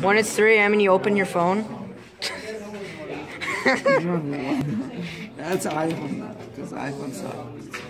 When it's 3 a.m. and you open your phone. That's iPhone, because iPhone sucks.